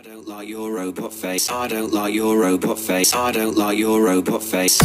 I don't like your robot face. I don't like your robot face. I don't like your robot face.